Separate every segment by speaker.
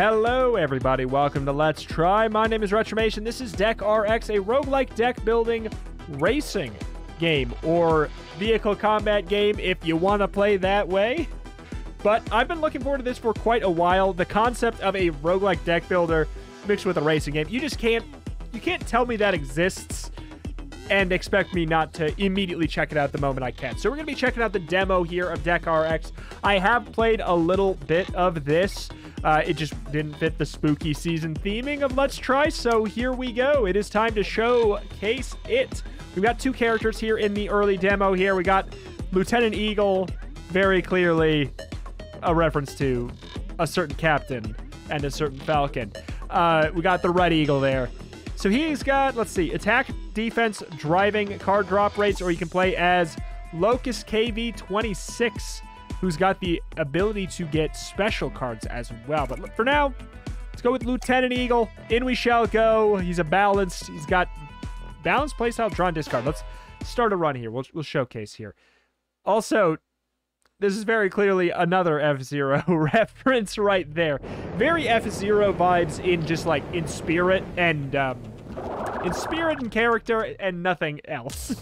Speaker 1: Hello, everybody. Welcome to Let's Try. My name is Retromation. This is Deck RX, a roguelike deck building racing game or vehicle combat game if you want to play that way. But I've been looking forward to this for quite a while. The concept of a roguelike deck builder mixed with a racing game, you just can't you can't tell me that exists and expect me not to immediately check it out the moment I can. So we're going to be checking out the demo here of Deck RX. I have played a little bit of this. Uh, it just didn't fit the spooky season theming of Let's Try, so here we go. It is time to showcase it. We've got two characters here in the early demo here. We got Lieutenant Eagle, very clearly a reference to a certain captain and a certain falcon. Uh, we got the Red Eagle there. So he's got, let's see, attack, defense, driving, card drop rates, or you can play as Locust KV26, who's got the ability to get special cards as well. But for now, let's go with Lieutenant Eagle. In we shall go. He's a balanced, he's got balanced playstyle, drawn discard. Let's start a run here. We'll, we'll showcase here. Also, this is very clearly another F-Zero reference right there. Very F-Zero vibes in just like in spirit and um, in spirit and character and nothing else.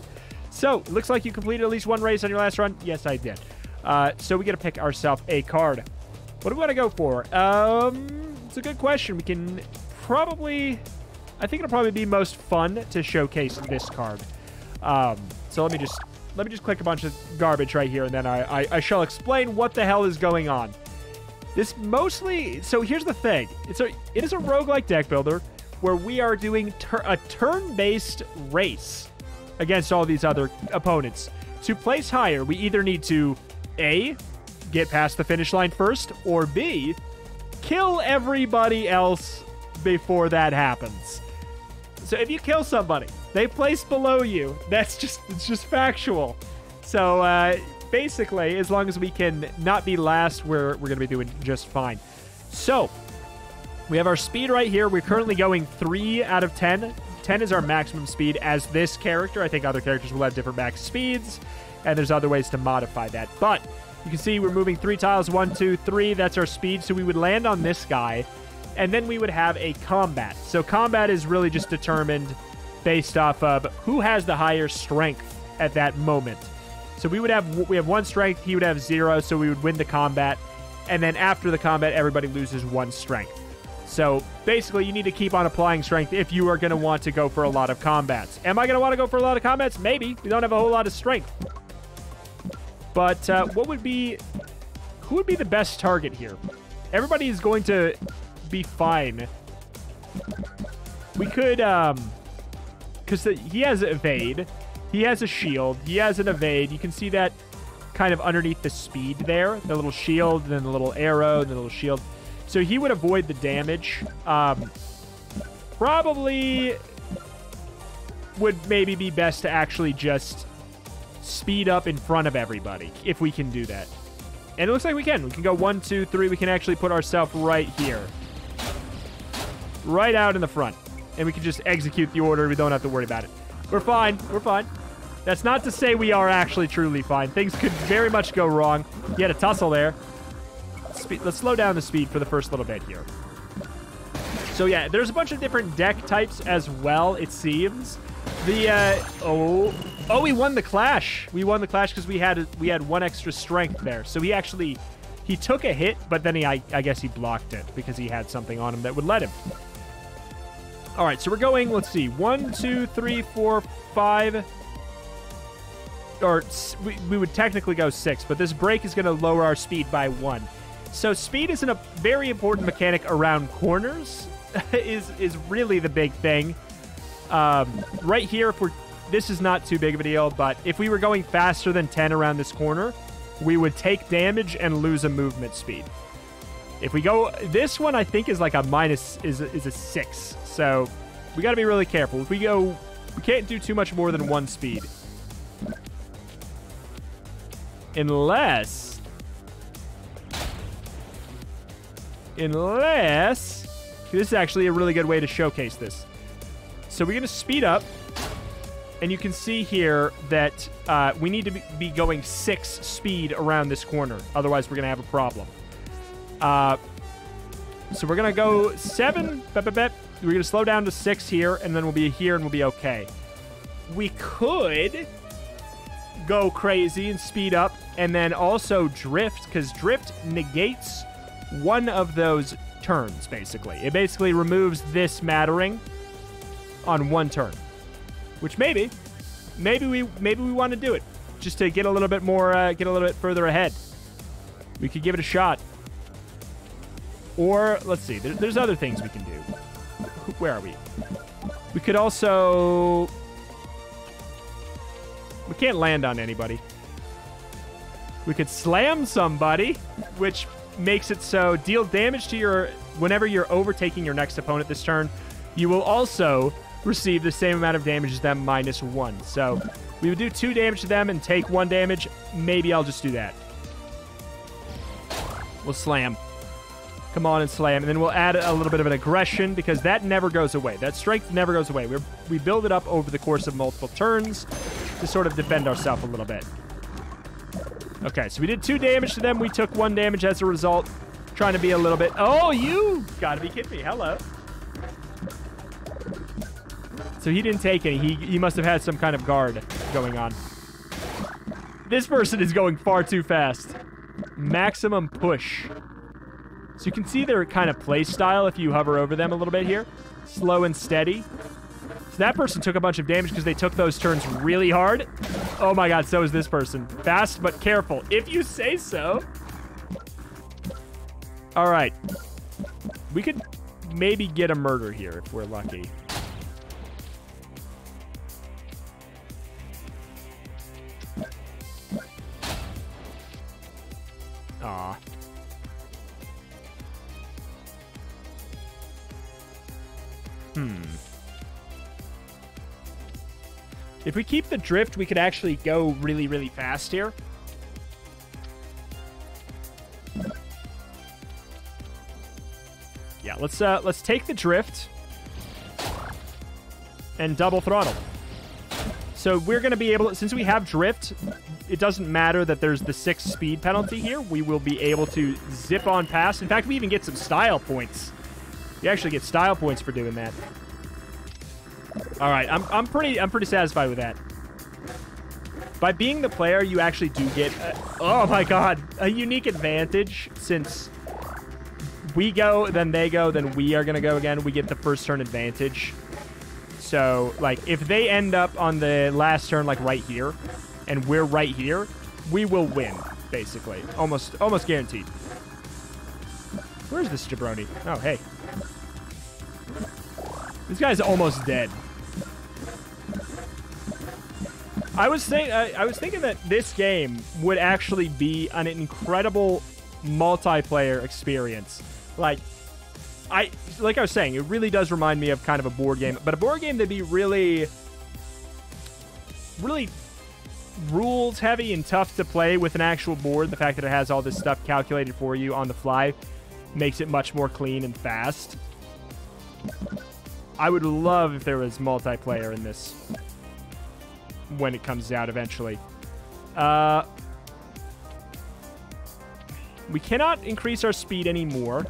Speaker 1: so, looks like you completed at least one race on your last run. Yes, I did. Uh, so we got to pick ourselves a card. What do we want to go for? Um, it's a good question. We can probably... I think it'll probably be most fun to showcase this card. Um, so let me just let me just click a bunch of garbage right here, and then I, I, I shall explain what the hell is going on. This mostly... So here's the thing. It's a, it is a roguelike deck builder where we are doing tur a turn-based race against all these other opponents. To place higher, we either need to A, get past the finish line first, or B, kill everybody else before that happens. So if you kill somebody, they place below you. That's just it's just factual. So uh, basically, as long as we can not be last, we're we're gonna be doing just fine. So we have our speed right here. We're currently going three out of ten. 10 is our maximum speed as this character. I think other characters will have different max speeds, and there's other ways to modify that. But you can see we're moving three tiles, one, two, three. That's our speed. So we would land on this guy, and then we would have a combat. So combat is really just determined based off of who has the higher strength at that moment. So we would have we have one strength, he would have zero, so we would win the combat, and then after the combat, everybody loses one strength. So basically, you need to keep on applying strength if you are going to want to go for a lot of combats. Am I going to want to go for a lot of combats? Maybe. We don't have a whole lot of strength. But uh, what would be... Who would be the best target here? Everybody is going to be fine. We could... um Because he has an evade. He has a shield. He has an evade. You can see that kind of underneath the speed there. The little shield, and then the little arrow, and the little shield. So he would avoid the damage. Um, probably would maybe be best to actually just speed up in front of everybody, if we can do that. And it looks like we can. We can go one, two, three. We can actually put ourselves right here. Right out in the front. And we can just execute the order. We don't have to worry about it. We're fine. We're fine. That's not to say we are actually truly fine. Things could very much go wrong. He had a tussle there. Speed, let's slow down the speed for the first little bit here. So yeah, there's a bunch of different deck types as well, it seems. The, uh, oh, oh, we won the clash. We won the clash because we had, we had one extra strength there. So he actually, he took a hit, but then he, I, I guess he blocked it because he had something on him that would let him. All right, so we're going, let's see, one, two, three, four, five, or we, we would technically go six, but this brake is going to lower our speed by one. So speed isn't a very important mechanic around corners. is is really the big thing. Um, right here, if we're this is not too big of a deal, but if we were going faster than 10 around this corner, we would take damage and lose a movement speed. If we go, this one I think is like a minus, is is a six. So we got to be really careful. If we go, we can't do too much more than one speed. Unless Unless... This is actually a really good way to showcase this. So we're going to speed up. And you can see here that uh, we need to be going 6 speed around this corner. Otherwise, we're going to have a problem. Uh, So we're going to go seven. Bep, bep, bep. We're going to slow down to six here, and then we'll be here and we'll be okay. We could go crazy and speed up, and then also drift, because drift negates one of those turns, basically. It basically removes this mattering on one turn. Which maybe, maybe we maybe we want to do it just to get a little bit more, uh, get a little bit further ahead. We could give it a shot. Or let's see, there, there's other things we can do. Where are we? We could also. We can't land on anybody. We could slam somebody, which makes it so deal damage to your whenever you're overtaking your next opponent this turn. You will also receive the same amount of damage as them minus one. So we would do two damage to them and take one damage. Maybe I'll just do that. We'll slam. Come on and slam. And then we'll add a little bit of an aggression because that never goes away. That strength never goes away. We're, we build it up over the course of multiple turns to sort of defend ourselves a little bit. Okay, so we did two damage to them. We took one damage as a result. Trying to be a little bit... Oh, you gotta be kidding me. Hello. So he didn't take any. He, he must have had some kind of guard going on. This person is going far too fast. Maximum push. So you can see their kind of play style if you hover over them a little bit here. Slow and steady. So that person took a bunch of damage because they took those turns really hard. Oh my god, so is this person. Fast but careful, if you say so. All right. We could maybe get a murder here if we're lucky. Aw. Hmm. If we keep the drift, we could actually go really, really fast here. Yeah, let's uh let's take the drift and double throttle. So we're going to be able to, since we have drift, it doesn't matter that there's the six speed penalty here. We will be able to zip on past. In fact, we even get some style points. You actually get style points for doing that. All right, I'm, I'm pretty I'm pretty satisfied with that. By being the player, you actually do get, a, oh my god, a unique advantage since we go, then they go, then we are going to go again. We get the first turn advantage. So, like, if they end up on the last turn, like, right here, and we're right here, we will win, basically. Almost, almost guaranteed. Where's this jabroni? Oh, hey. This guy's almost dead. I was saying, I, I was thinking that this game would actually be an incredible multiplayer experience. Like, I like I was saying, it really does remind me of kind of a board game, but a board game that'd be really, really rules heavy and tough to play with an actual board. The fact that it has all this stuff calculated for you on the fly makes it much more clean and fast. I would love if there was multiplayer in this when it comes out eventually. Uh, we cannot increase our speed anymore.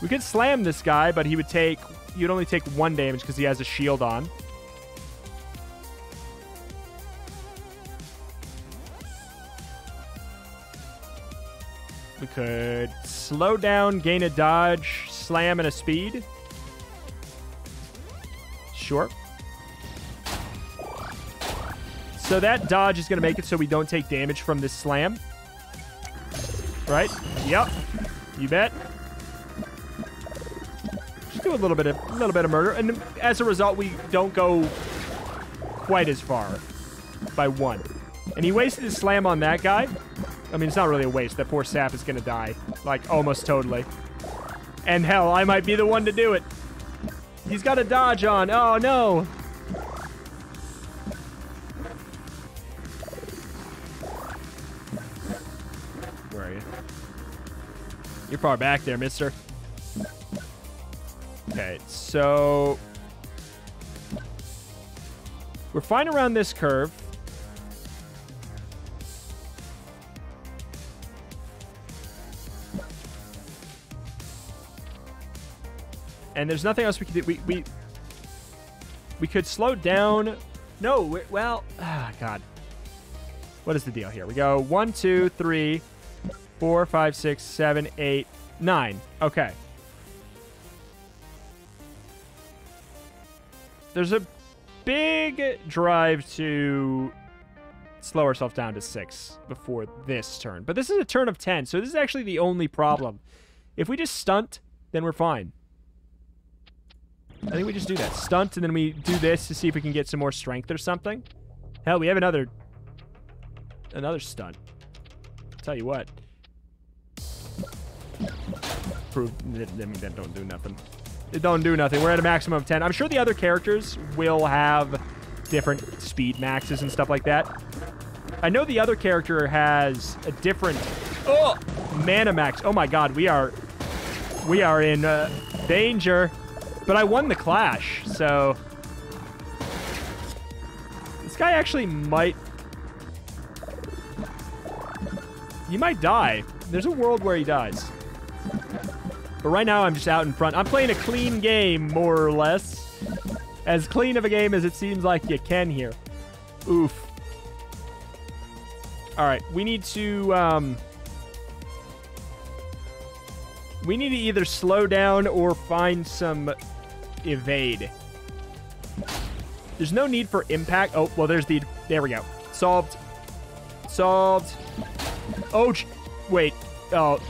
Speaker 1: We could slam this guy, but he would take... You'd only take one damage because he has a shield on. We could slow down, gain a dodge, slam, and a speed. Sure. So that dodge is going to make it so we don't take damage from this slam. Right? Yep. You bet. Just do a little bit of a little bit of murder, and as a result, we don't go quite as far by one. And he wasted his slam on that guy. I mean, it's not really a waste. That poor sap is going to die. Like, almost totally. And hell, I might be the one to do it. He's got a dodge on. Oh, no. Where are you? You're far back there, mister. Okay, so... We're fine around this curve. And there's nothing else we could do. We we we could slow down. No, we- well, ah, God. What is the deal here? We go one, two, three, four, five, six, seven, eight, nine. Okay. There's a big drive to slow ourselves down to six before this turn. But this is a turn of 10, so this is actually the only problem. If we just stunt, then we're fine. I think we just do that. Stunt, and then we do this to see if we can get some more strength or something. Hell, we have another... Another stunt. Tell you what. Prove... I mean, that don't do nothing. It don't do nothing. We're at a maximum of 10. I'm sure the other characters will have different speed maxes and stuff like that. I know the other character has a different oh, mana max. Oh my god, we are we are in uh, danger. But I won the clash, so this guy actually might he might die. There's a world where he dies. But right now I'm just out in front. I'm playing a clean game, more or less. As clean of a game as it seems like you can here. Oof. All right, we need to um we need to either slow down or find some evade. There's no need for impact. Oh, well, there's the... There we go. Solved. Solved. Oh, wait. Oh,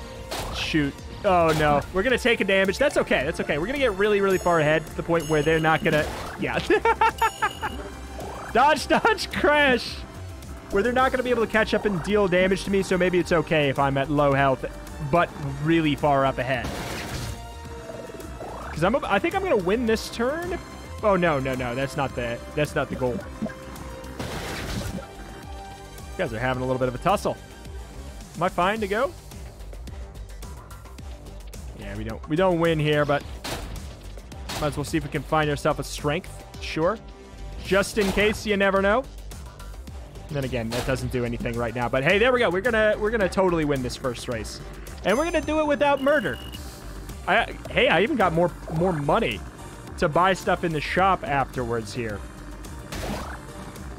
Speaker 1: shoot. Oh, no. We're going to take a damage. That's okay. That's okay. We're going to get really, really far ahead to the point where they're not going to... Yeah. dodge, dodge, crash. Where they're not going to be able to catch up and deal damage to me, so maybe it's okay if I'm at low health, but really far up ahead. Because I'm, I think I'm to win this turn. Oh, no, no, no. That's not the, that's not the goal. You guys are having a little bit of a tussle. Am I fine to go? Yeah, we don't we don't win here, but might as well see if we can find ourselves a strength. Sure. Just in case, you never know. And then again, that doesn't do anything right now. But hey, there we go. We're gonna we're gonna totally win this first race, and we're gonna do it without murder. I hey, I even got more more money to buy stuff in the shop afterwards here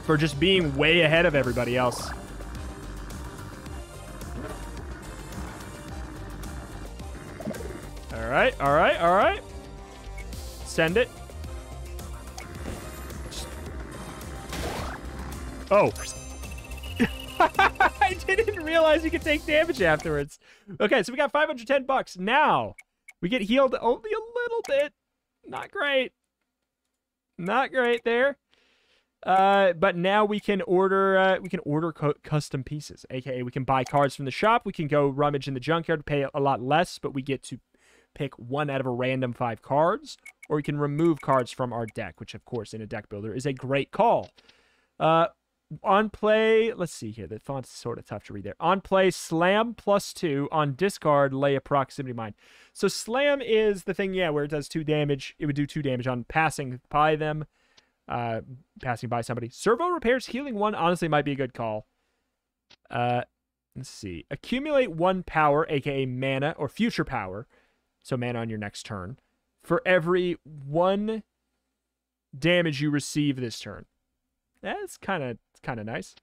Speaker 1: for just being way ahead of everybody else. All right, all right, all right. Send it. Oh. I didn't realize you could take damage afterwards. Okay, so we got 510 bucks. Now, we get healed only a little bit. Not great. Not great there. Uh, but now we can order uh, we can order custom pieces, aka we can buy cards from the shop. We can go rummage in the junkyard, pay a lot less, but we get to pick one out of a random five cards, or we can remove cards from our deck, which of course in a deck builder is a great call. Uh, on play, let's see here. The font's sort of tough to read there. On play, slam plus two. On discard, lay a proximity mine. So slam is the thing, yeah, where it does two damage. It would do two damage on passing by them, uh, passing by somebody. Servo repairs healing one. Honestly, might be a good call. Uh, let's see. Accumulate one power, aka mana or future power. So mana on your next turn for every one damage you receive this turn. That's kind of kind of nice.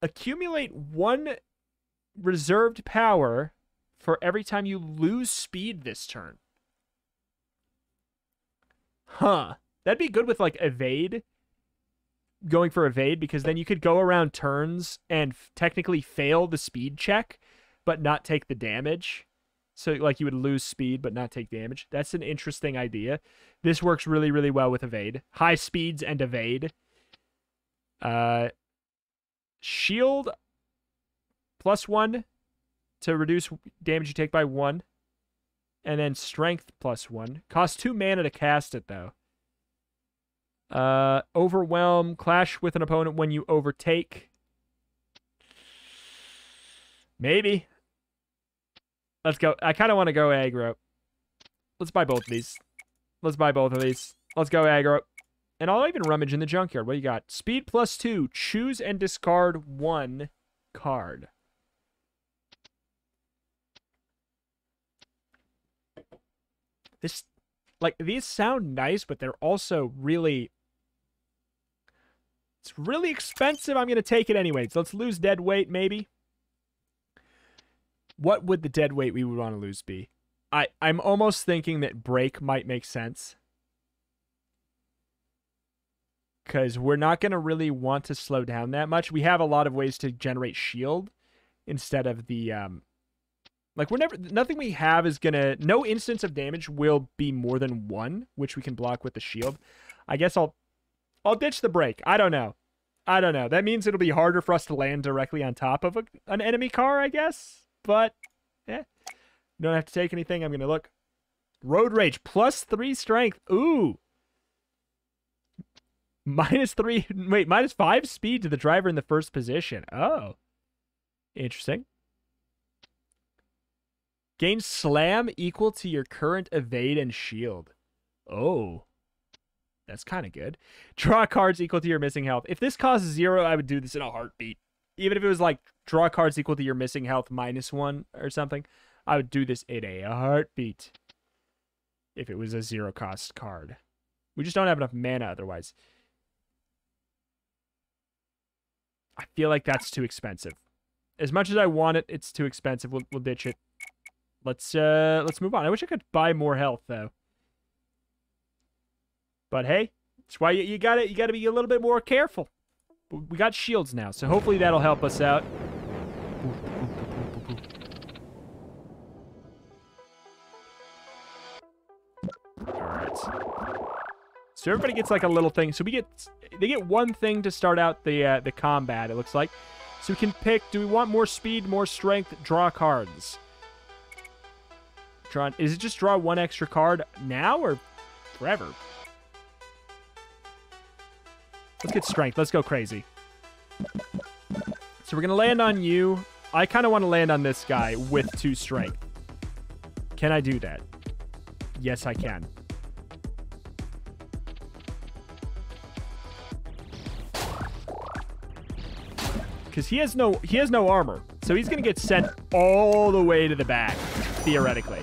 Speaker 1: Accumulate one reserved power for every time you lose speed this turn. Huh. That'd be good with like evade. Going for evade because then you could go around turns and technically fail the speed check but not take the damage. So like you would lose speed but not take damage. That's an interesting idea. This works really really well with evade. High speeds and evade. Uh shield plus 1 to reduce damage you take by 1. And then strength plus 1. Cost 2 mana to cast it though. Uh overwhelm clash with an opponent when you overtake. Maybe. Let's go. I kind of want to go aggro. Let's buy both of these. Let's buy both of these. Let's go aggro. And I'll even rummage in the junkyard. What do you got? Speed plus two. Choose and discard one card. This, like, these sound nice, but they're also really. It's really expensive. I'm going to take it anyway. So let's lose dead weight, maybe. What would the dead weight we would want to lose be? I, I'm almost thinking that brake might make sense. Because we're not going to really want to slow down that much. We have a lot of ways to generate shield instead of the um, like we're never nothing we have is gonna no instance of damage will be more than one, which we can block with the shield. I guess I'll I'll ditch the brake. I don't know. I don't know. That means it'll be harder for us to land directly on top of a, an enemy car, I guess. But yeah. Don't have to take anything. I'm gonna look. Road rage plus three strength. Ooh. Minus three wait, minus five speed to the driver in the first position. Oh. Interesting. Gain slam equal to your current evade and shield. Oh. That's kind of good. Draw cards equal to your missing health. If this costs zero, I would do this in a heartbeat. Even if it was like draw cards equal to your missing health minus one or something, I would do this in a heartbeat. If it was a zero cost card. We just don't have enough mana otherwise. I feel like that's too expensive. As much as I want it, it's too expensive. We'll, we'll ditch it. Let's uh let's move on. I wish I could buy more health though. But hey, that's why you, you gotta you gotta be a little bit more careful. We got shields now, so hopefully that'll help us out. Alright. So everybody gets like a little thing. So we get they get one thing to start out the uh, the combat, it looks like. So we can pick, do we want more speed, more strength, draw cards? Draw, is it just draw one extra card now or forever? Let's get strength. Let's go crazy. So we're going to land on you. I kind of want to land on this guy with two strength. Can I do that? Yes, I can. because he has no he has no armor, so he's gonna get sent all the way to the back, theoretically.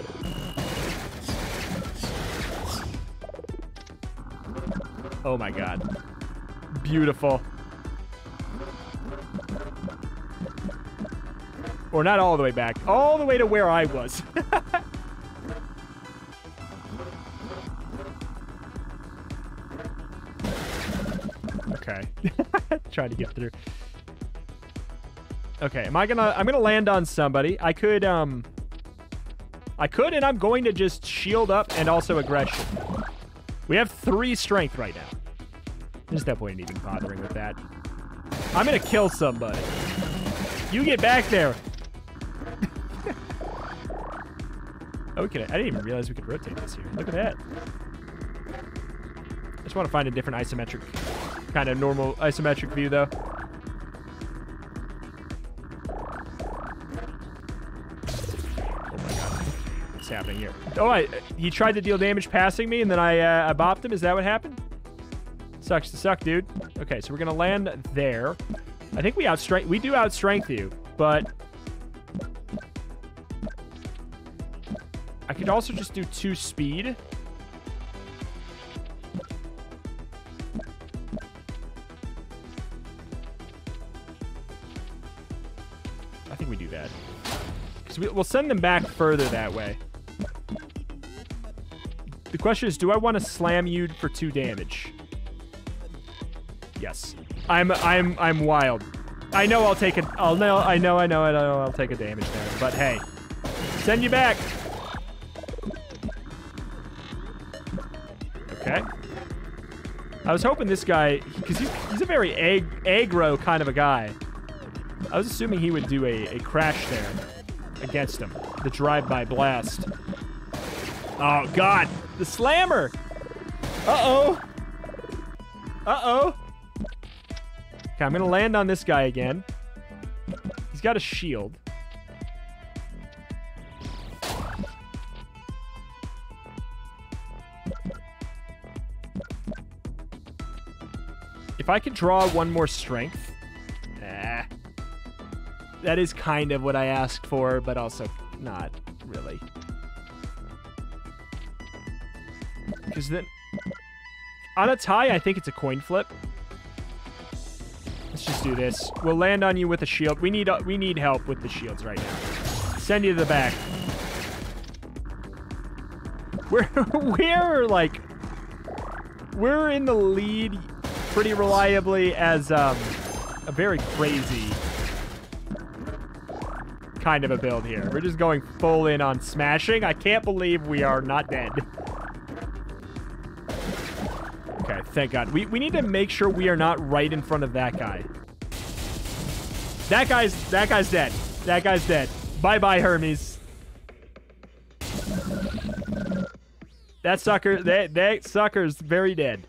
Speaker 1: Oh my god, beautiful. Or not all the way back, all the way to where I was. okay, trying to get through. Okay, am I gonna... I'm gonna land on somebody. I could, um... I could, and I'm going to just shield up and also aggression. We have three strength right now. There's no point in even bothering with that. I'm gonna kill somebody. You get back there. okay, I didn't even realize we could rotate this here. Look at that. I just want to find a different isometric, kind of normal isometric view, though. Oh my god. What's happening here? Oh, I, he tried to deal damage passing me, and then I, uh, I bopped him. Is that what happened? Sucks to suck, dude. Okay, so we're to land there. I think we outstrength. We do outstrength you, but... I could also just do two speed. I think we do that. Because we'll send them back further that way. The question is, do I want to slam you for two damage? Yes. I'm I'm I'm wild. I know I'll take it. I'll know I know I know I know I'll take a damage there. But hey, send you back. Okay. I was hoping this guy, because he's, he's a very ag aggro kind of a guy. I was assuming he would do a, a crash there against him. The drive-by blast. Oh, God. The slammer. Uh-oh. Uh-oh. Okay, I'm going to land on this guy again. He's got a shield. If I could draw one more strength. Eh. That is kind of what I asked for, but also not really. Because then... On a tie, I think it's a coin flip. Just do this. We'll land on you with a shield. We need uh, we need help with the shields right now. Send you to the back. We're we're like we're in the lead pretty reliably as um, a very crazy kind of a build here. We're just going full in on smashing. I can't believe we are not dead. Okay, thank God. We, we need to make sure we are not right in front of that guy. That guy's that guy's dead. That guy's dead. Bye-bye, Hermes. That sucker, that, that sucker's very dead.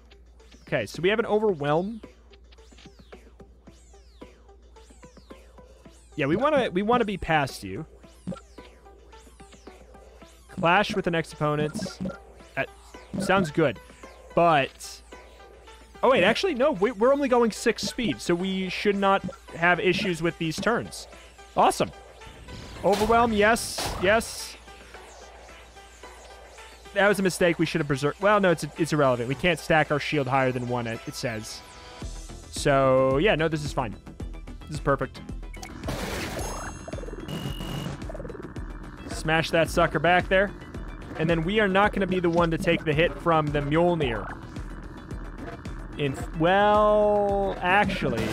Speaker 1: Okay, so we have an overwhelm. Yeah, we want to we want to be past you. Clash with the next opponents. That sounds good. But Oh wait, actually no, we, we're only going 6 speed, so we should not have issues with these turns. Awesome. Overwhelm, yes, yes. That was a mistake. We should have preserved. Well, no, it's it's irrelevant. We can't stack our shield higher than one. It, it says. So yeah, no, this is fine. This is perfect. Smash that sucker back there. And then we are not going to be the one to take the hit from the Mjolnir. In, well, actually.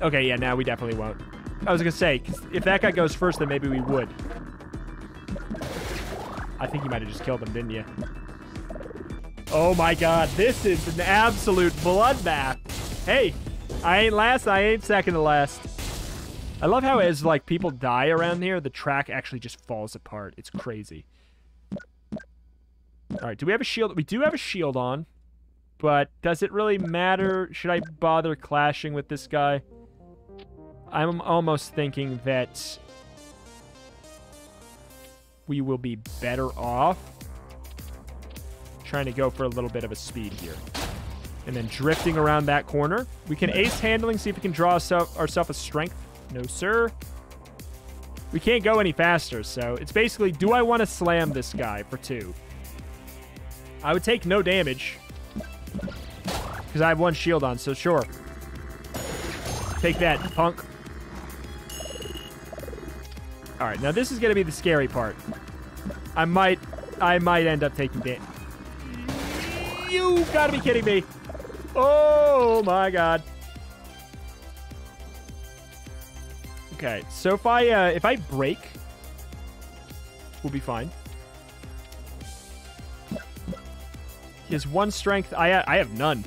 Speaker 1: Okay, yeah, now we definitely won't. I was going to say, if that guy goes first, then maybe we would. I think you might have just killed him, didn't you? Oh my god, this is an absolute bloodbath. Hey, I ain't last, I ain't second to last. I love how as like people die around here, the track actually just falls apart. It's crazy. All right, do we have a shield? We do have a shield on, but does it really matter? Should I bother clashing with this guy? I'm almost thinking that we will be better off trying to go for a little bit of a speed here. And then drifting around that corner. We can ace handling, see if we can draw ourselves a strength. No, sir. We can't go any faster, so it's basically, do I want to slam this guy for two? I would take no damage. Because I have one shield on, so sure. Take that, punk. Alright, now this is going to be the scary part. I might, I might end up taking damage. You gotta be kidding me. Oh my god. Okay, so if I uh, if I brake, we'll be fine. Has one strength. I I have none.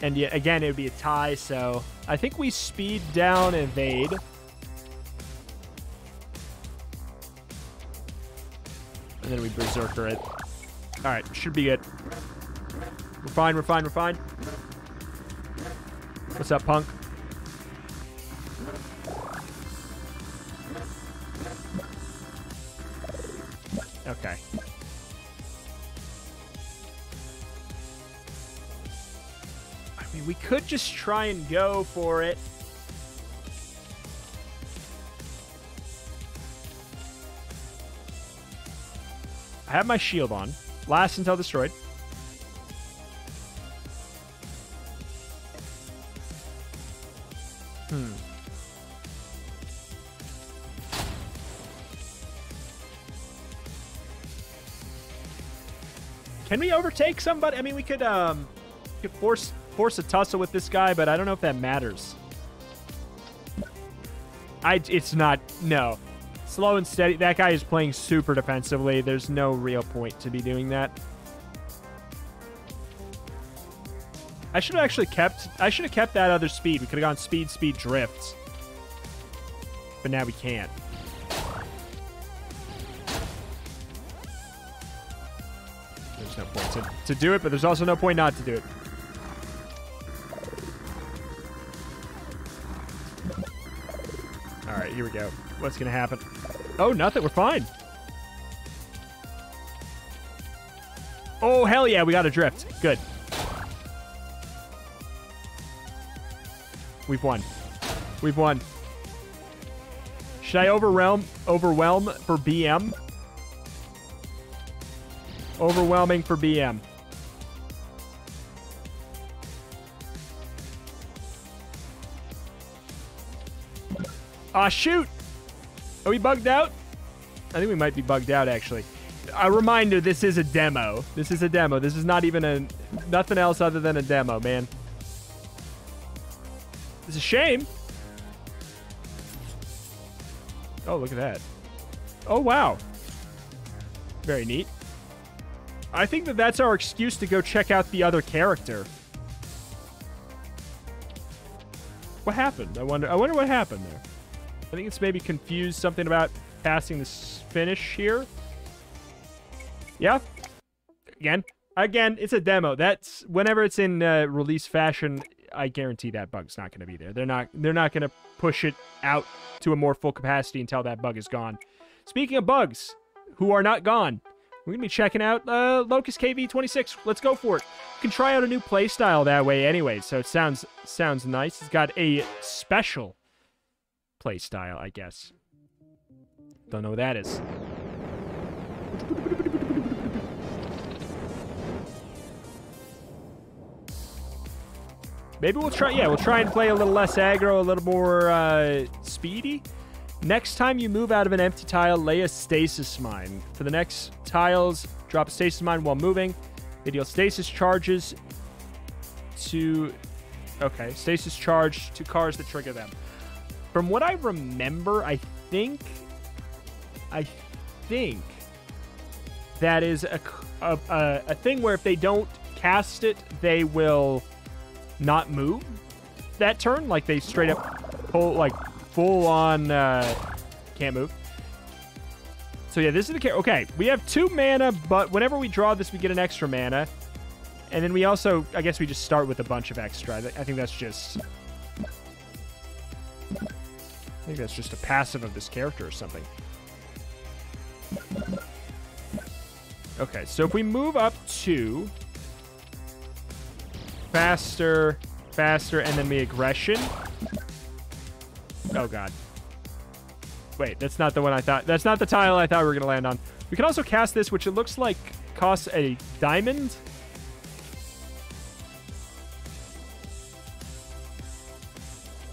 Speaker 1: And yet again, it would be a tie. So I think we speed down evade. And then we berserker it. All right, should be good. We're fine. We're fine. We're fine. What's up, punk? Could just try and go for it. I have my shield on. Last until destroyed. Hmm. Can we overtake somebody? I mean, we could um, could force force a tussle with this guy, but I don't know if that matters. I it's not no. Slow and steady. That guy is playing super defensively. There's no real point to be doing that. I should have actually kept... I should have kept that other speed. We could have gone speed, speed, drifts. But now we can't. There's no point to, to do it, but there's also no point not to do it. What's to happen? Oh, nothing. We're fine. Oh, hell yeah, we got a drift. Good. We've won. We've won. Should I overwhelm overwhelm for BM? Overwhelming for BM. Ah, shoot! Are we bugged out? I think we might be bugged out, actually. A reminder, this is a demo. This is a demo. This is not even a... Nothing else other than a demo, man. It's a shame. Oh, look at that. Oh, wow. Very neat. I think that that's our excuse to go check out the other character. What happened? I wonder. I wonder what happened there. I think it's maybe confused something about passing this finish here. Yeah. Again. Again, it's a demo. That's whenever it's in uh, release fashion, I guarantee that bug's not going to be there. They're not they're not going to push it out to a more full capacity until that bug is gone. Speaking of bugs who are not gone, we're going to be checking out uh, Locust KV26. Let's go for it. You can try out a new playstyle that way anyway, so it sounds sounds nice. It's got a special playstyle, I guess. Don't know what that is. Maybe we'll try, yeah, we'll try and play a little less aggro, a little more uh, speedy. Next time you move out of an empty tile, lay a stasis mine. For the next tiles, drop a stasis mine while moving. They deal stasis charges to... Okay, stasis charge to cars that trigger them. From what I remember, I think... I think that is a, a, a thing where if they don't cast it, they will not move that turn. Like they straight up pull, like full on uh, can't move. So yeah, this is the. Okay, we have two mana, but whenever we draw this, we get an extra mana. And then we also, I guess we just start with a bunch of extra. I think that's just... I think that's just a passive of this character or something. Okay, so if we move up to faster, faster, and then aggression. Oh, God. Wait, that's not the one I thought. That's not the tile I thought we were going to land on. We can also cast this, which it looks like costs a diamond.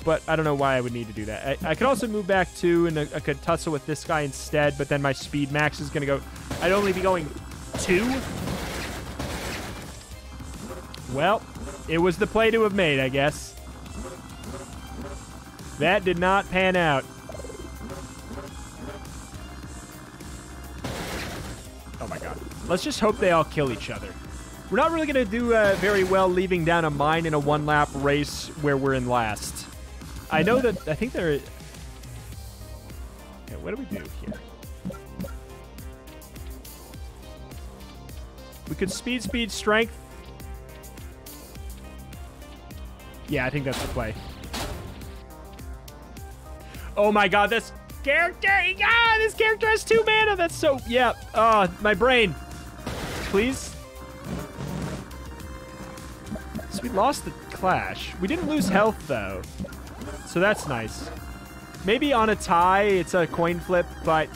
Speaker 1: But I don't know why I would need to do that. I, I could also move back two, and I, I could tussle with this guy instead, but then my speed max is going to go... I'd only be going two. Well, it was the play to have made, I guess. That did not pan out. Oh my god. Let's just hope they all kill each other. We're not really going to do uh, very well leaving down a mine in a one-lap race where we're in last. I know that... I think there... Okay, what do we do here? We could speed, speed, strength. Yeah, I think that's the play. Oh my god, this character! Ah, this character has two mana! That's so... Yeah. Oh, my brain. Please? So we lost the clash. We didn't lose health, though. So that's nice. Maybe on a tie, it's a coin flip, but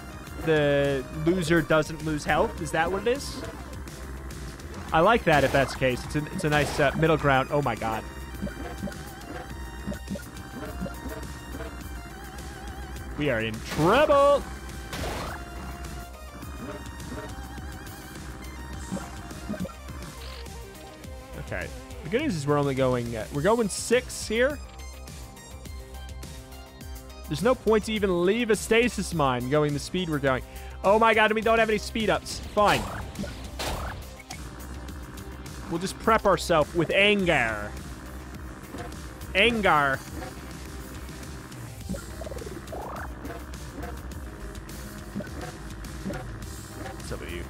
Speaker 1: the loser doesn't lose health. Is that what it is? I like that if that's the case. It's a, it's a nice uh, middle ground. Oh my god. We are in trouble. Okay. The good news is we're only going... Uh, we're going six here. There's no point to even leave a stasis mine going the speed we're going. Oh my god, we don't have any speed ups. Fine. We'll just prep ourselves with anger. Anger. You.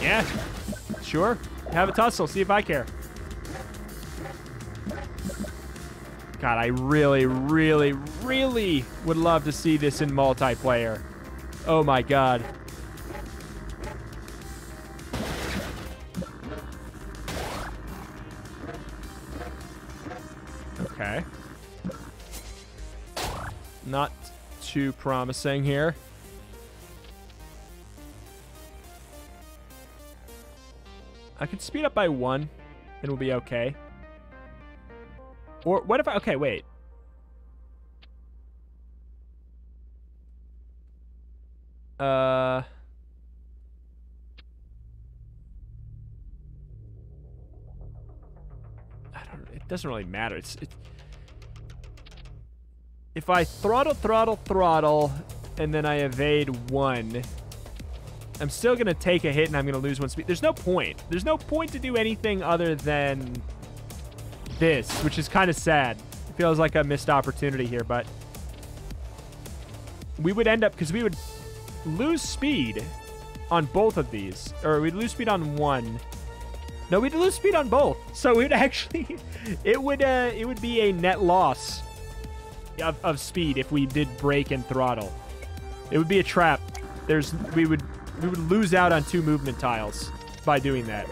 Speaker 1: Yeah, sure. Have a tussle. See if I care. God, I really, really, really would love to see this in multiplayer. Oh my god. Okay. Not too promising here. I could speed up by one and we'll be okay. Or what if I... Okay, wait. Uh... I don't... It doesn't really matter. It's... It, if I throttle, throttle, throttle, and then I evade one, I'm still to take a hit and I'm to lose one speed. There's no point. There's no point to do anything other than this, which is kind of sad. It feels like a missed opportunity here, but we would end up, because we would lose speed on both of these, or we'd lose speed on one. No, we'd lose speed on both. So we'd actually, it would, uh, it would be a net loss of, of speed if we did brake and throttle. It would be a trap. There's, we would, we would lose out on two movement tiles by doing that.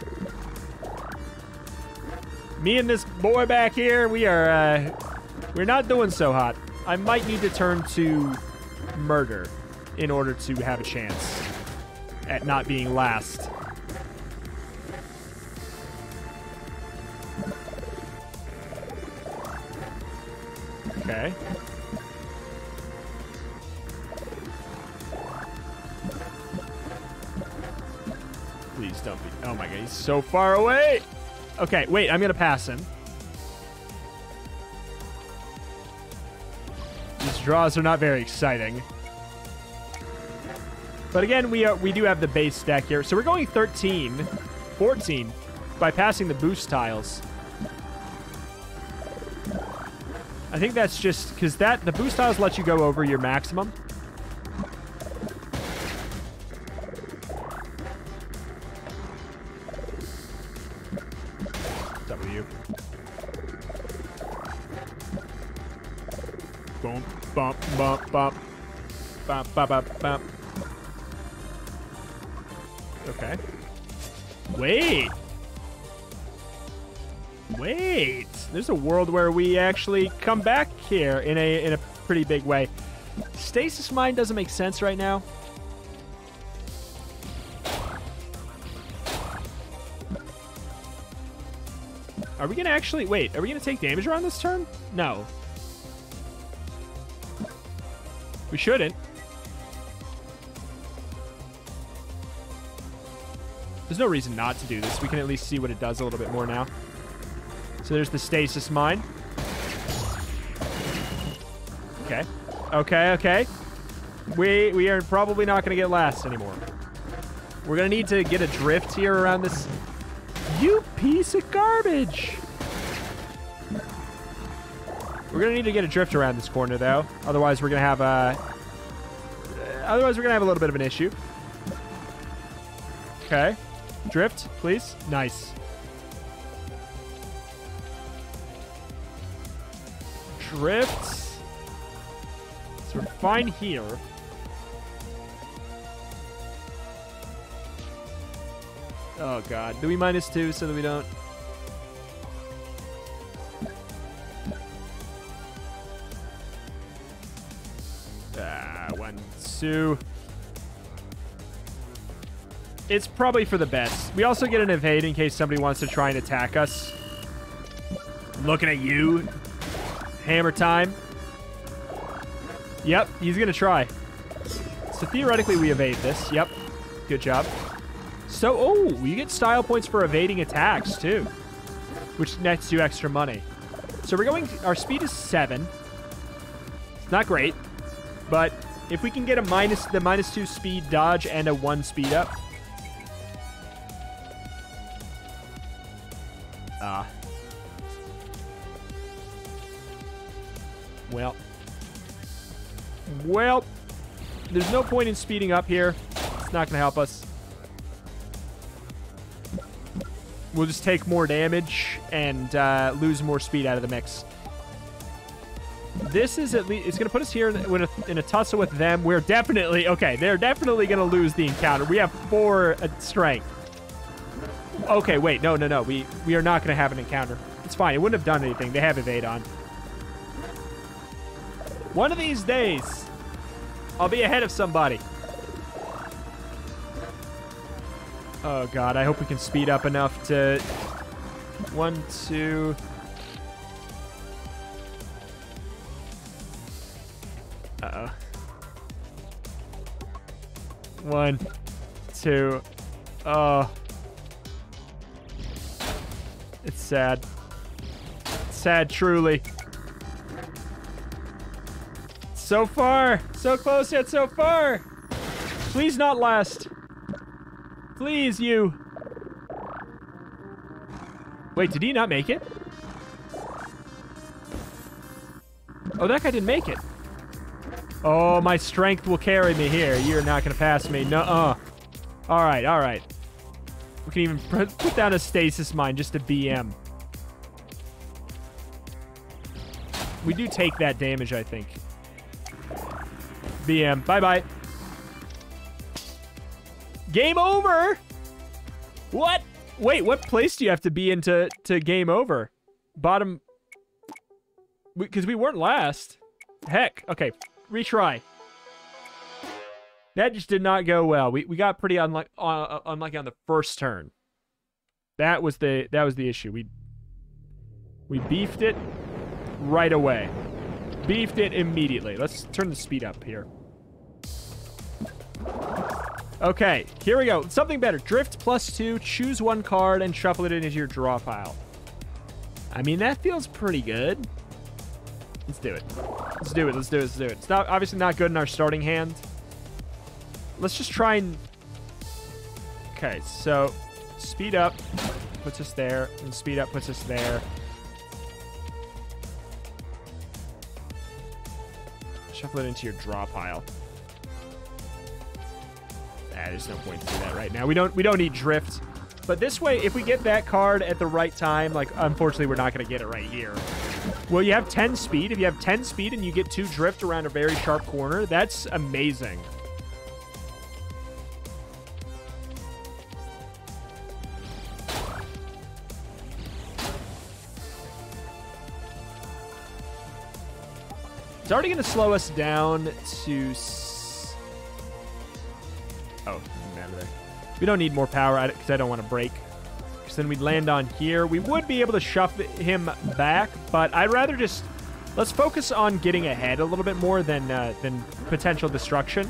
Speaker 1: Me and this boy back here, we are, uh, we're not doing so hot. I might need to turn to murder in order to have a chance at not being last. Okay. Please don't be. Oh my god, he's so far away. Okay, wait, I'm gonna pass him. These draws are not very exciting. But again, we are we do have the base deck here. So we're going 13, 14 by passing the boost tiles. I think that's just because that the boost tiles let you go over your maximum. Okay. Wait. Wait. There's a world where we actually come back here in a in a pretty big way. Stasis mine doesn't make sense right now. Are we gonna actually wait? Are we gonna take damage around this turn? No. We shouldn't. There's no reason not to do this. We can at least see what it does a little bit more now. So there's the stasis mine. Okay. Okay, okay. We we are probably not going to get last anymore. We're going to need to get a drift here around this. You piece of garbage! We're going to need to get a drift around this corner, though. Otherwise, we're going to have a... Otherwise, we're going to have a little bit of an issue. Okay. Drift, please. Nice. Drift. So we're fine here. Oh god. Do we minus two so that we don't... Ah, one, two. It's probably for the best. We also get an evade in case somebody wants to try and attack us. Looking at you. Hammer time. Yep, he's going to try. So theoretically, we evade this. Yep. Good job. So, oh, you get style points for evading attacks, too. Which nets you extra money. So we're going... Our speed is 7. It's not great. But if we can get a minus the minus 2 speed dodge and a 1 speed up, There's no point in speeding up here. It's not going to help us. We'll just take more damage and uh, lose more speed out of the mix. This is at least... It's going to put us here in a, in a tussle with them. We're definitely... Okay, they're definitely going to lose the encounter. We have four uh, strength. Okay, wait. No, no, no. We we are not going to have an encounter. It's fine. It wouldn't have done anything. They have evade on. One of these days, I'll be ahead of somebody. Oh, God. I hope we can speed up enough to... One, two... Uh-oh. One, two... Oh. It's sad. sad, truly. So far. So close yet so far. Please not last. Please, you. Wait, did he not make it? Oh, that guy didn't make it. Oh, my strength will carry me here. You're not going to pass me. Nuh-uh. All right, all right. We can even put down a stasis mine just to BM. We do take that damage, I think. BM. Bye-bye. Game over? What? Wait, what place do you have to be in to, to game over? Bottom... Because we, we weren't last. Heck. Okay, retry. That just did not go well. We we got pretty unlucky, uh, unlucky on the first turn. That was the that was the issue. We we beefed it right away. Beefed it immediately. Let's turn the speed up here. Okay, here we go. Something better. Drift plus two, choose one card, and shuffle it into your draw pile. I mean, that feels pretty good. Let's do it. Let's do it. Let's do it. Let's do it. It's not obviously not good in our starting hand. Let's just try and... Okay, so speed up puts us there, and speed up puts us there. Shuffle it into your draw pile. Ah, there's no point to do that right now. We don't we don't need drift. But this way, if we get that card at the right time, like, unfortunately, we're not going to get it right here. Well, you have 10 speed. If you have 10 speed and you get two drift around a very sharp corner, that's amazing. It's already going to slow us down to... Matter We don't need more power because I don't want to brake. Because then we'd land on here. We would be able to shove him back, but I'd rather just... Let's focus on getting ahead a little bit more than uh, than potential destruction.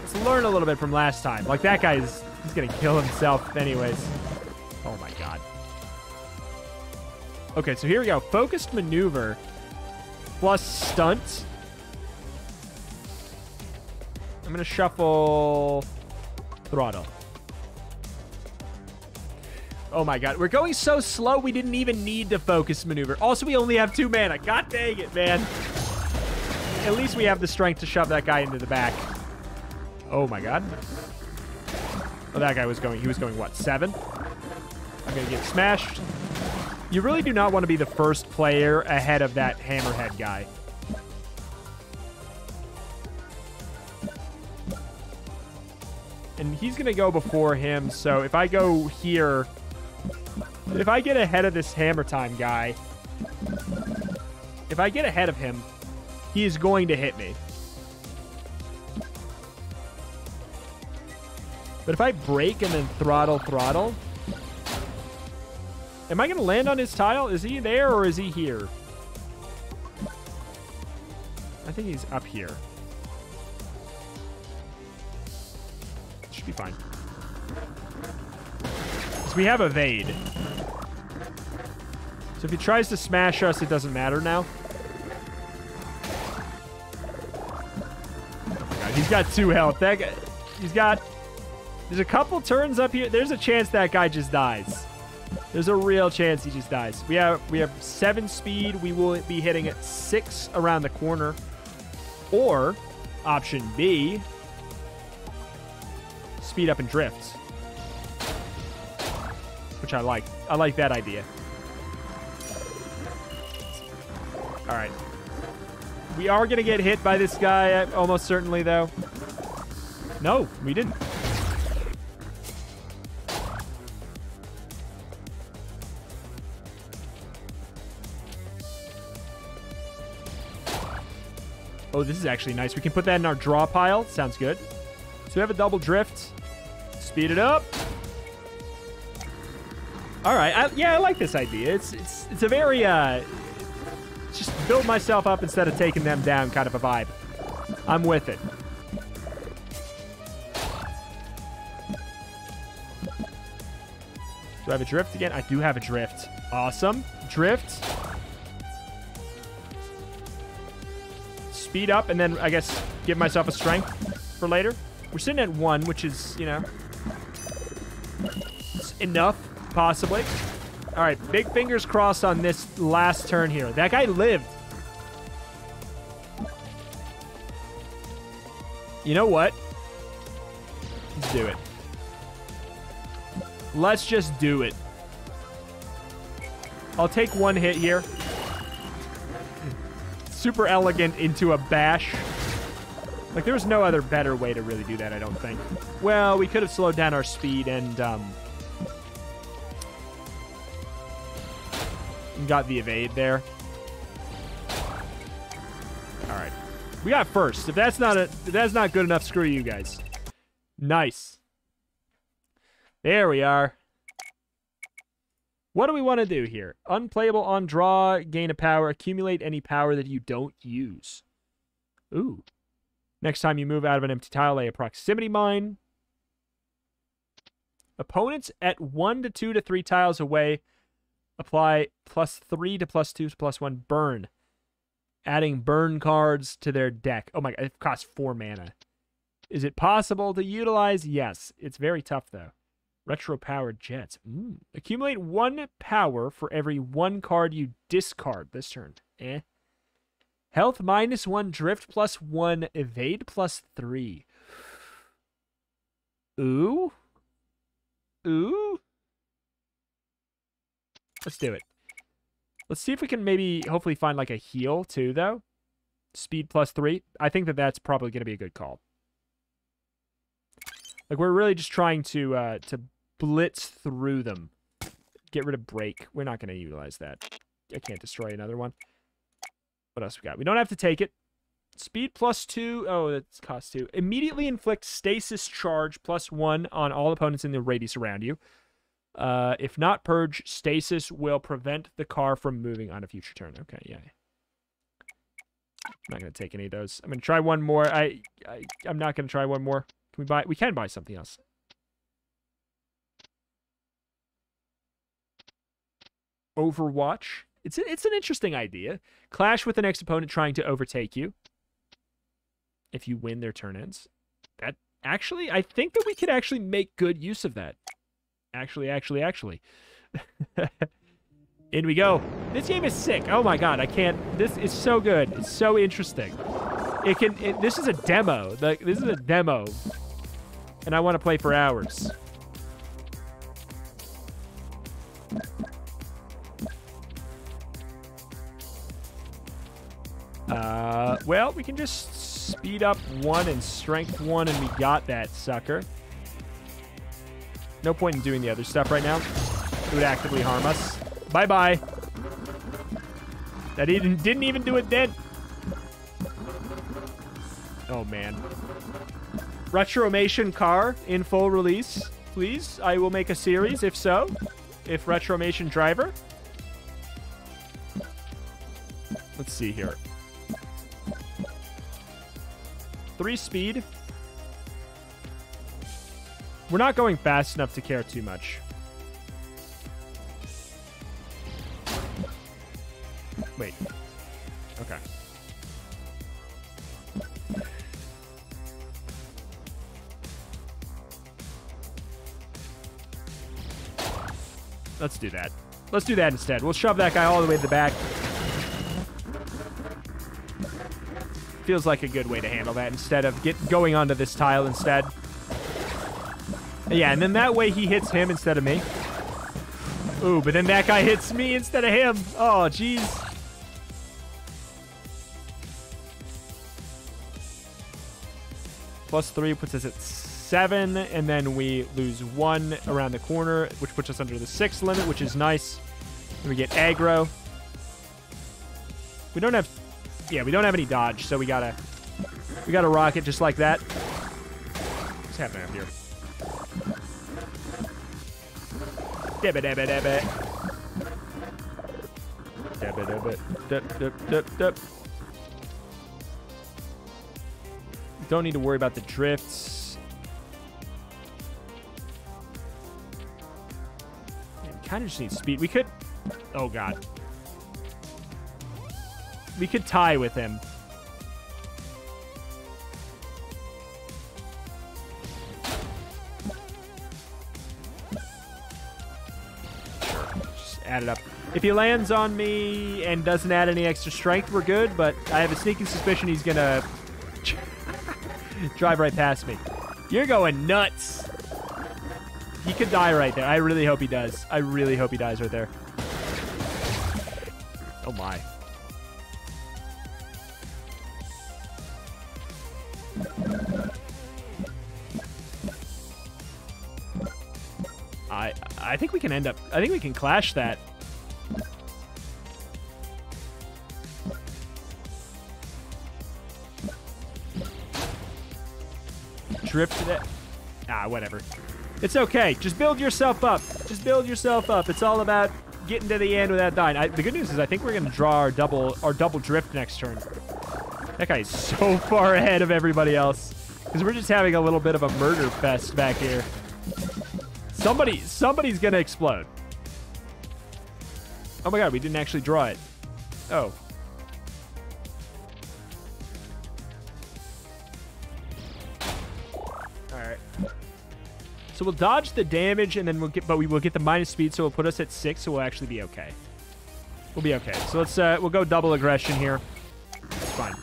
Speaker 1: Let's learn a little bit from last time. Like, that guy is... He's going to kill himself anyways. Oh, my God. Okay, so here we go. Focused maneuver plus stunt. I'm going to shuffle throttle. Oh my god. We're going so slow, we didn't even need to focus maneuver. Also, we only have two mana. God dang it, man. At least we have the strength to shove that guy into the back. Oh my god. Oh, that guy was going, he was going, what, seven? I'm to get smashed. You really do not want to be the first player ahead of that hammerhead guy. And he's going to go before him, so if I go here... If I get ahead of this hammer time guy... If I get ahead of him, he is going to hit me. But if I brake and then throttle, throttle... Am I going to land on his tile? Is he there or is he here? I think he's up here. Be fine. So we have evade. So if he tries to smash us, it doesn't matter now. Oh he's got two health. That guy, he's got... There's a couple turns up here. There's a chance that guy just dies. There's a real chance he just dies. We have we have seven speed. We will be hitting at six around the corner. Or option B, speed up and drift. Which I like. I like that idea. All right. We are going to get hit by this guy uh, almost certainly, though. No, we didn't. Oh, this is actually nice. We can put that in our draw pile. Sounds good. So we have a double drift. Speed it up. All right. I, yeah, I like this idea. It's it's it's a very uh, just build myself up instead of taking them down kind of a vibe. I'm with it. Do I have a drift again? I do have a drift. Awesome. Drift. Speed up, and then I guess give myself a strength for later. We're sitting at one, which is, you know, enough, possibly. All right, big fingers crossed on this last turn here. That guy lived. You know what? Let's do it. Let's just do it. I'll take one hit here. Super elegant into a bash. Like, there was no other better way to really do that, I don't think. Well, we could have slowed down our speed and, um... Got the evade there. Alright. We got first. If that's not a, if that's not good enough, screw you guys. Nice. There we are. What do we want to do here? Unplayable on draw, gain a power, accumulate any power that you don't use. Ooh. Next time you move out of an empty tile, lay a proximity mine. Opponents at 1 to 2 to 3 tiles away apply plus 3 to plus 2 to plus 1 burn. Adding burn cards to their deck. Oh my god, it costs 4 mana. Is it possible to utilize? Yes. It's very tough, though. Retro powered jets. Mm. Accumulate one power for every one card you discard this turn. Eh. Health minus one, drift plus one, evade plus three. Ooh. Ooh. Let's do it. Let's see if we can maybe hopefully find like a heal too, though. Speed plus three. I think that that's probably going to be a good call. Like we're really just trying to uh, to blitz through them. Get rid of brake. We're not going to utilize that. I can't destroy another one. What else we got? We don't have to take it. Speed plus two. Oh, that's cost two. Immediately inflict stasis charge plus one on all opponents in the radius around you. Uh, if not purge, stasis will prevent the car from moving on a future turn. Okay, yeah. I'm not gonna take any of those. I'm gonna try one more. I, I I'm not gonna try one more. Can we buy? We can buy something else. Overwatch. It's a, it's an interesting idea. Clash with the next opponent trying to overtake you. If you win their turn ends. That actually, I think that we could actually make good use of that. Actually, actually, actually. In we go. This game is sick. Oh my god, I can't. This is so good. It's so interesting. It can. It, this is a demo. Like this is a demo, and I want to play for hours. Uh, well, we can just speed up one and strength one, and we got that sucker. No point in doing the other stuff right now. It would actively harm us. Bye-bye. That didn't, didn't even do it then. Oh, man. Retromation car in full release, please. I will make a series, if so. If Retromation driver. Let's see here. Three speed. We're not going fast enough to care too much. Wait. Okay. Let's do that. Let's do that instead. We'll shove that guy all the way to the back. Feels like a good way to handle that instead of get going onto this tile instead. Yeah, and then that way he hits him instead of me. Ooh, but then that guy hits me instead of him. Oh, jeez. Plus three puts us at seven, and then we lose one around the corner, which puts us under the six limit, which is nice. And we get aggro. We don't have Yeah, we don't have any dodge, so we gotta we gotta rock it just like that. What's happening up here? Dibba dibba dibba. Dibba dibba dip dip dip dip. Don't need to worry about the drifts. kind of just need speed. We could... Oh, God. We could tie with him. Add it up. If he lands on me and doesn't add any extra strength, we're good, but I have a sneaking suspicion he's to drive right past me. You're going nuts. He could die right there. I really hope he does. I really hope he dies right there. Oh my. I I think we can end up I think we can clash that. Drifted it. Ah, whatever. It's okay. Just build yourself up. Just build yourself up. It's all about getting to the end without dying. I, the good news is I think we're going to draw our double our double drift next turn. That guy is so far ahead of everybody else. Because we're just having a little bit of a murder fest back here. Somebody, somebody's to explode. Oh my god, we didn't actually draw it. Oh. Alright. So we'll dodge the damage, and then we'll get, but we will get the minus speed, so it'll put us at six, so we'll actually be okay. We'll be okay. So let's, uh, we'll go double aggression here. It's fine.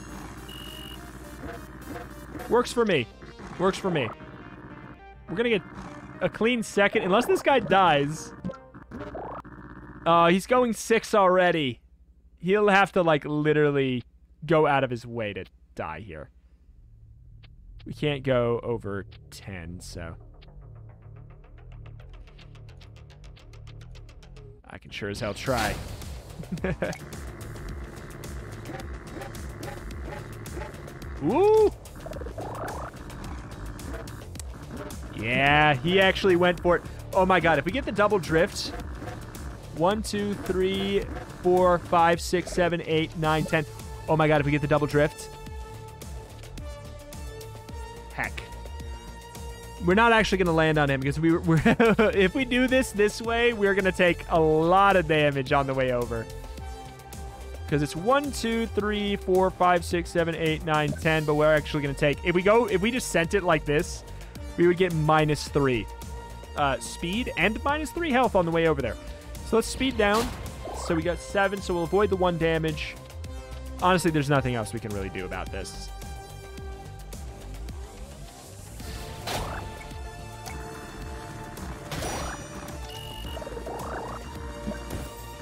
Speaker 1: Works for me. Works for me. We're gonna get a clean second, unless this guy dies. Uh, he's going six already. He'll have to, like, literally go out of his way to die here. We can't go over 10, so... I can sure as hell try. Woo! Yeah, he actually went for it. Oh my god, if we get the double drift... One, two, three, four, five, six, seven, eight, nine, ten. Oh my god, if we get the double drift... Heck. We're not actually going to land on him because we, we're if we do this this way, we're going to take a lot of damage on the way over. Because it's one, two, three, four, five, six, seven, eight, nine, ten. But we're actually going to take... If we go... If we just sent it like this, we would get minus 3 uh, speed and minus 3 health on the way over there. So let's speed down. So we got 7, so we'll avoid the 1 damage. Honestly, there's nothing else we can really do about this.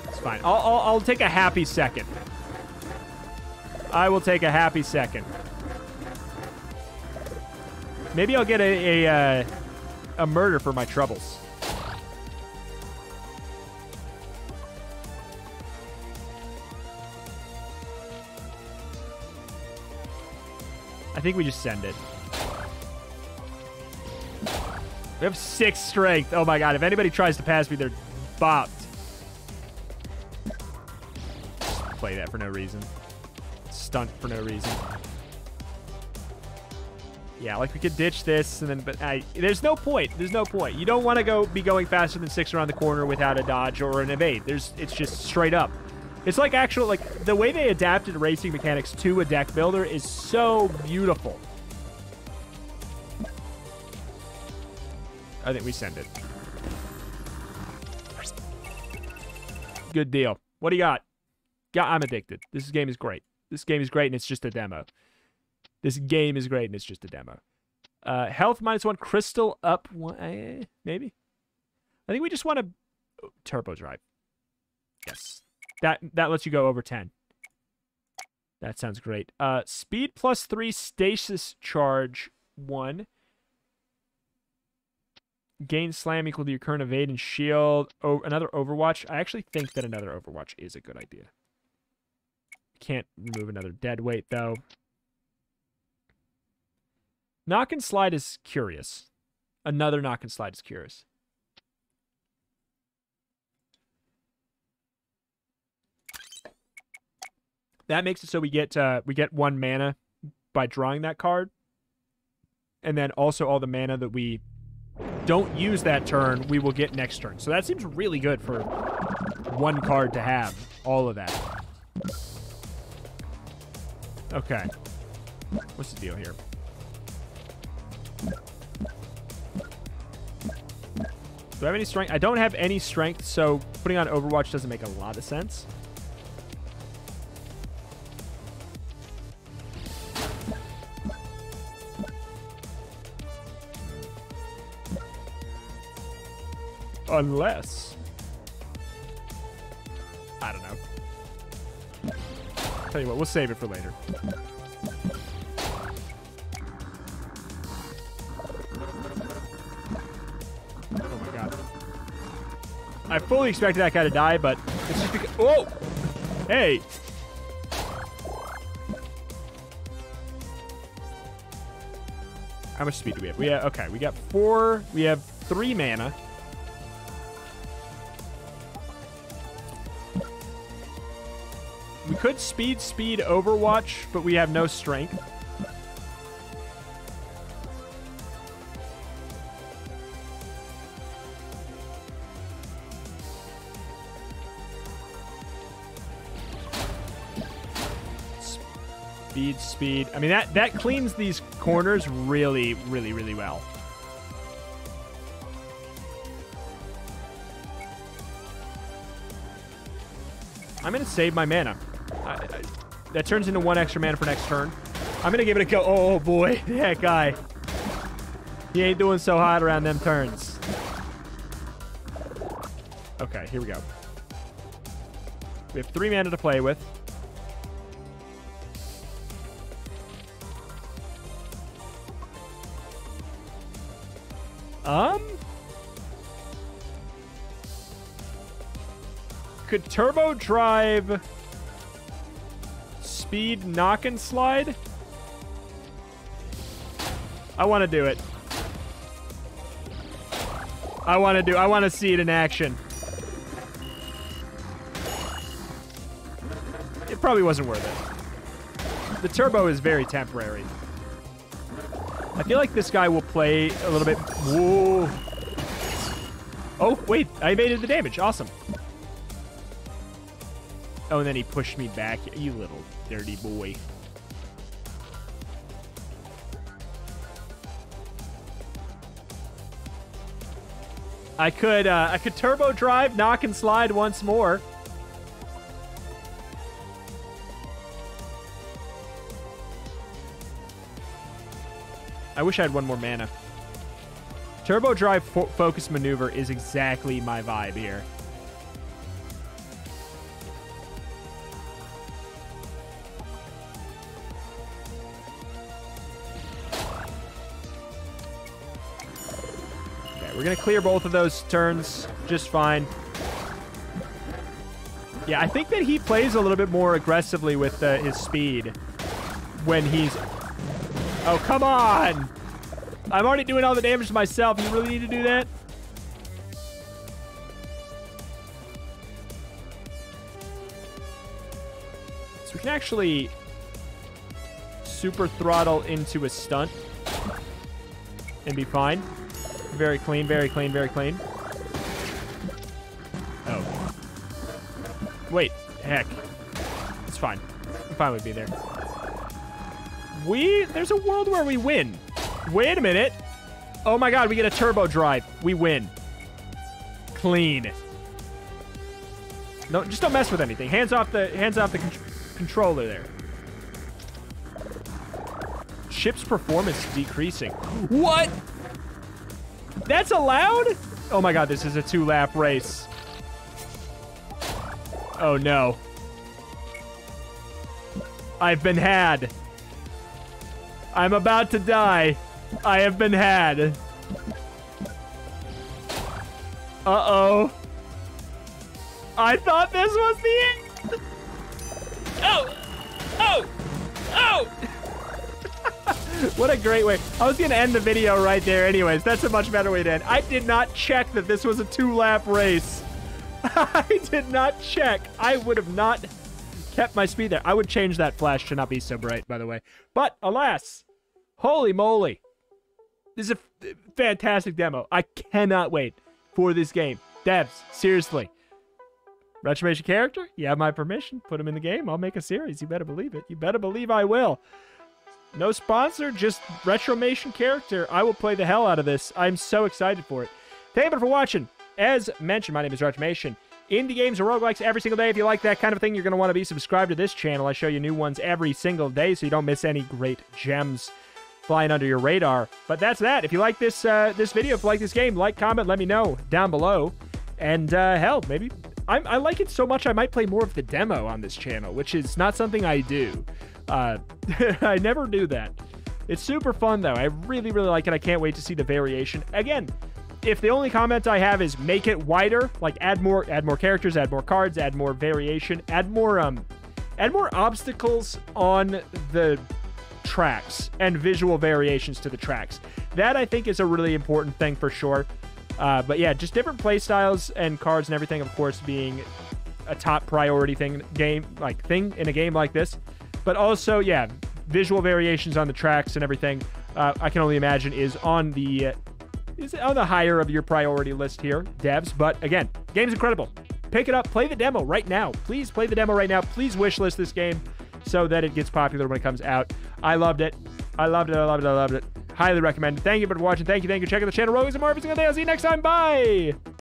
Speaker 1: It's fine. I'll, I'll, I'll take a happy second. I will take a happy second. Maybe I'll get a a, uh, a murder for my troubles. I think we just send it. We have six strength. Oh my god, if anybody tries to pass me, they're bopped. Play that for no reason. Stunt for no reason. Yeah, like we could ditch this, and then, but I, there's no point. There's no point. You don't want to go be going faster than six around the corner without a dodge or an evade. There's, it's just straight up. It's like actual, like the way they adapted racing mechanics to a deck builder is so beautiful. I think we send it. Good deal. What do you got? Yeah, I'm addicted. This game is great. This game is great, and it's just a demo. This game is great, and it's just a demo. Uh, health minus one, crystal up one, eh, maybe. I think we just want to oh, turbo drive. Yes, that that lets you go over ten. That sounds great. Uh, speed plus three, stasis charge one. Gain slam equal to your current evade and shield. Oh, another Overwatch. I actually think that another Overwatch is a good idea. can't remove another dead weight, though. Knock and slide is curious. Another knock and slide is curious. That makes it so we get uh, we get one mana by drawing that card, and then also all the mana that we don't use that turn, we will get next turn. So that seems really good for one card to have all of that. Okay. What's the deal here? Do I have any strength? I don't have any strength, so putting on Overwatch doesn't make a lot of sense. Unless... I don't know. Tell you what, we'll save it for later. I fully expected that guy to die, but it's just because... Whoa! Hey! How much speed do we have? We have... Okay, we got four... We have three mana. We could speed speed Overwatch, but we have no strength. Speed, speed. I mean, that, that cleans these corners really, really, really well. I'm going to save my mana. I, I, that turns into one extra mana for next turn. I'm going to give it a go. Oh, oh boy. That guy. He ain't doing so hot around them turns. Okay, here we go. We have three mana to play with. Turbo drive speed knock and slide? I want to do it. I want to do I want to see it in action. It probably wasn't worth it. The turbo is very temporary. I feel like this guy will play a little bit. Whoa. Oh, wait. I evaded the damage. Awesome. Oh, and then he pushed me back. You little dirty boy. I could uh, I could turbo drive, knock and slide once more. I wish I had one more mana. Turbo drive fo focus maneuver is exactly my vibe here. We're going to clear both of those turns just fine. Yeah, I think that he plays a little bit more aggressively with uh, his speed when he's... Oh, come on! I'm already doing all the damage to myself. You really need to do that? So we can actually super throttle into a stunt and be fine. Very clean, very clean, very clean. Oh. Wait, heck. It's fine. I'm fine with being there. We, there's a world where we win. Wait a minute. Oh my god, we get a turbo drive. We win. Clean. No, just don't mess with anything. Hands off the, hands off the con controller there. Ship's performance decreasing. What? That's allowed? Oh my god, this is a two-lap race. Oh no. I've been had. I'm about to die. I have been had. Uh-oh. I thought this was the end. Oh.
Speaker 2: Oh! Oh!
Speaker 1: what a great way. I was going to end the video right there anyways. That's a much better way to end. I did not check that this was a two-lap race. I did not check. I would have not kept my speed there. I would change that flash to not be so bright, by the way. But alas, holy moly. This is a fantastic demo. I cannot wait for this game. Devs, seriously. Retromation character? You have my permission. Put him in the game. I'll make a series. You better believe it. You better believe I will. No sponsor, just Retromation character. I will play the hell out of this. I'm so excited for it. Thank you for watching. As mentioned, my name is Retromation. Indie games and roguelikes every single day. If you like that kind of thing, you're going to want to be subscribed to this channel. I show you new ones every single day so you don't miss any great gems flying under your radar. But that's that. If you like this uh, this video, if you like this game, like, comment, let me know down below. And uh, hell, maybe I'm, i like it so much I might play more of the demo on this channel, which is not something I do. Uh, I never do that. It's super fun though. I really, really like it. I can't wait to see the variation. Again, if the only comment I have is make it wider, like add more, add more characters, add more cards, add more variation, add more, um, add more obstacles on the tracks and visual variations to the tracks. That I think is a really important thing for sure. Uh, but yeah, just different play styles and cards and everything, of course, being a top priority thing game like thing in a game like this. But also, yeah, visual variations on the tracks and everything. Uh, I can only imagine is on the uh, is on the higher of your priority list here, devs. But again, game's incredible. Pick it up, play the demo right now. Please play the demo right now. Please wishlist this game so that it gets popular when it comes out. I loved it. I loved it. I loved it. I loved it. Highly recommend. Thank you for watching. Thank you. Thank you. Check out the channel. Always a marvelous day. I'll see you next time. Bye.